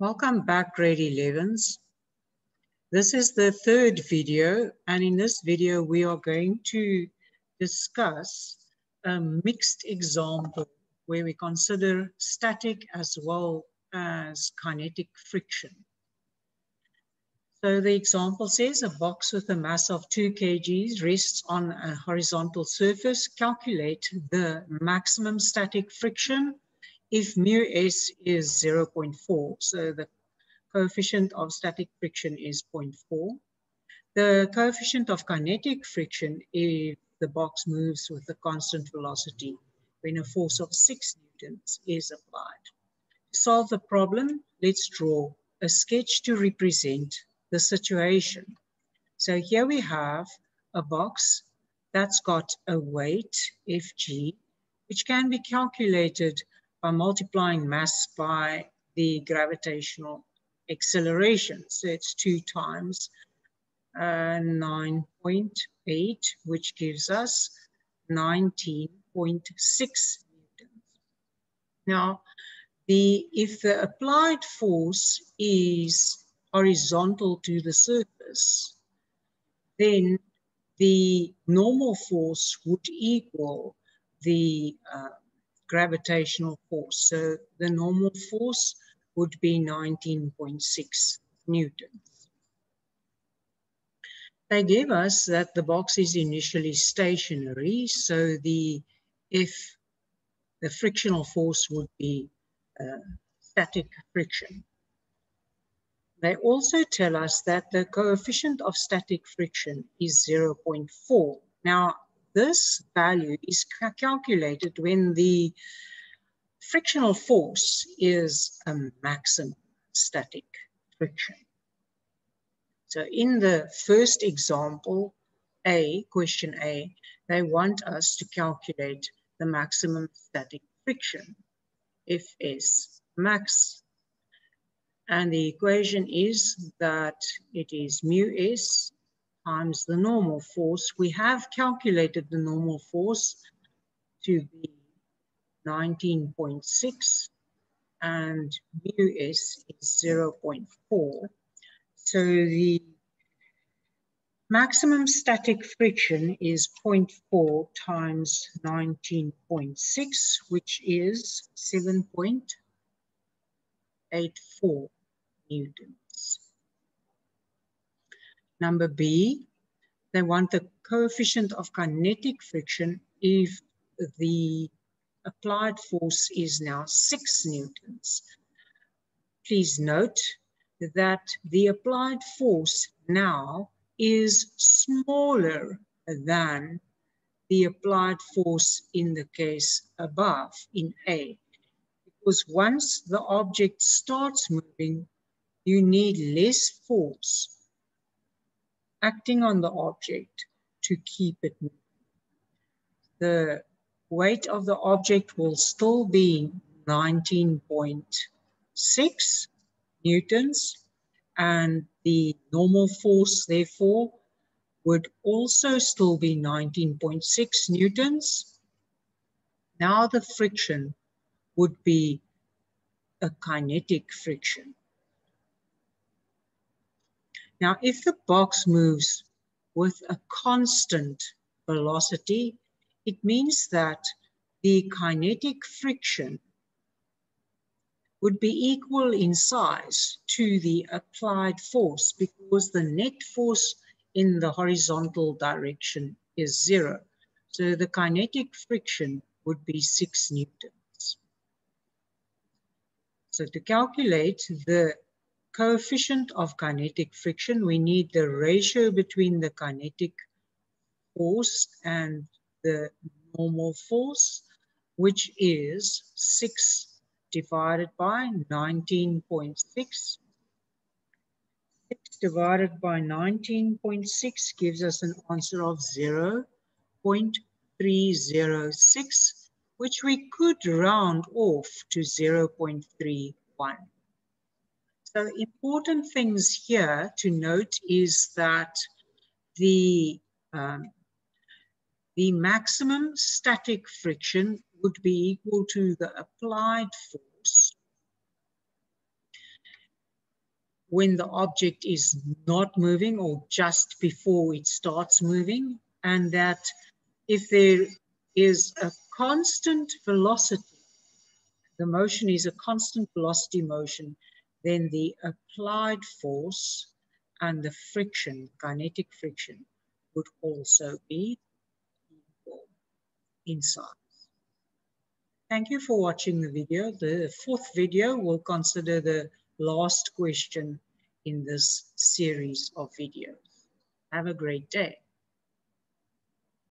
Welcome back, grade 11s. This is the third video, and in this video, we are going to discuss a mixed example where we consider static as well as kinetic friction. So the example says a box with a mass of 2 kgs rests on a horizontal surface. Calculate the maximum static friction if mu s is 0.4. So the coefficient of static friction is 0.4. The coefficient of kinetic friction if the box moves with a constant velocity when a force of 6 newtons is applied. To solve the problem, let's draw a sketch to represent the situation. So here we have a box that's got a weight, Fg, which can be calculated by multiplying mass by the gravitational acceleration. So it's two times uh, 9.8, which gives us 19.6 newtons. Now, the, if the applied force is horizontal to the surface, then the normal force would equal the uh, gravitational force. So the normal force would be 19.6 newtons. They give us that the box is initially stationary, so the if the frictional force would be uh, static friction. They also tell us that the coefficient of static friction is 0.4. Now, this value is calculated when the frictional force is a maximum static friction. So in the first example, A, question A, they want us to calculate the maximum static friction, Fs max. And the equation is that it is mu s times the normal force. We have calculated the normal force to be 19.6 and mu s is 0.4. So the maximum static friction is 0.4 times 19.6, which is 7.84 newton. Number B, they want the coefficient of kinetic friction if the applied force is now six newtons. Please note that the applied force now is smaller than the applied force in the case above in A. Because once the object starts moving, you need less force acting on the object to keep it moving. The weight of the object will still be 19.6 newtons and the normal force therefore would also still be 19.6 newtons. Now the friction would be a kinetic friction. Now, if the box moves with a constant velocity, it means that the kinetic friction would be equal in size to the applied force because the net force in the horizontal direction is zero. So the kinetic friction would be six newtons. So to calculate the coefficient of kinetic friction, we need the ratio between the kinetic force and the normal force, which is 6 divided by 19.6. 6 divided by 19.6 gives us an answer of 0 0.306, which we could round off to 0.31. So important things here to note is that the, um, the maximum static friction would be equal to the applied force when the object is not moving or just before it starts moving, and that if there is a constant velocity, the motion is a constant velocity motion, then the applied force and the friction, kinetic friction, would also be equal in size. Thank you for watching the video. The fourth video will consider the last question in this series of videos. Have a great day.